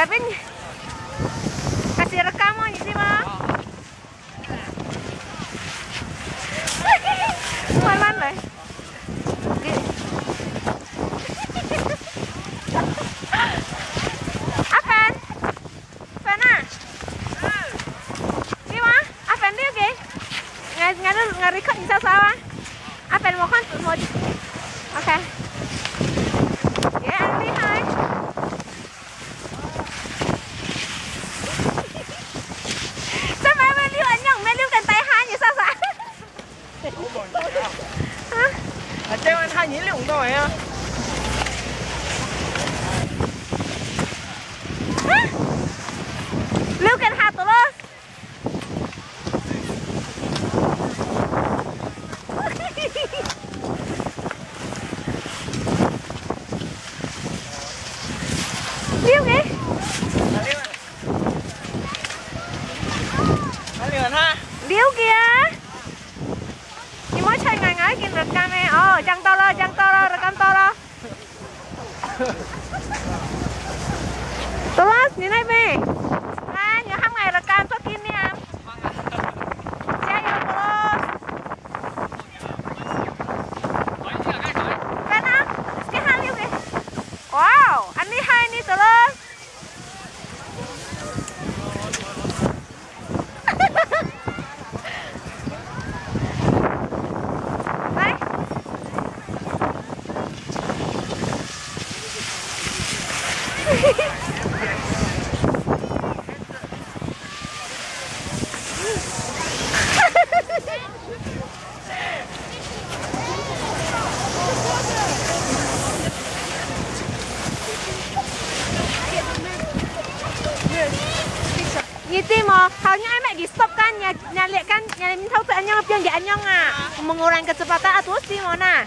Kevin kasih rekaman sih bang malan lah Aven Vena Bima Aven dia oke. Nggak nggak nggak mau kan oke. okay. Jangan tolo, jangan tolo, rekam tolo. Terus, nhìn đây Oh, halnya emek di stop kan, ya, nyali kan, nyali minta tuh anyong pion di anyong ah, mengurangi kecepatan atau sih mana?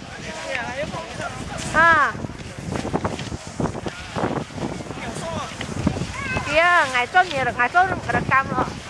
Ah. Iya, nhiều, ngày cho rekam loh.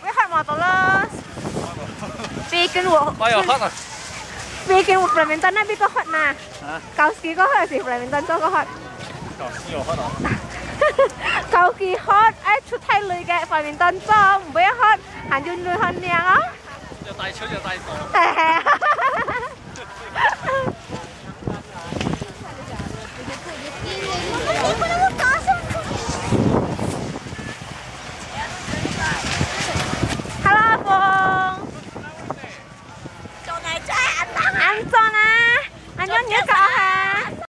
ไม่หันมาตลอด Bikin badminton na biko hot na. Ha? Kauski ko hot si badminton ko ko hot. Kauski ko hot. ski hot ai chút thay lười cái badminton cho, bây hot, hàn yun lười hơn nè á. Giờ tay chút giờ tay.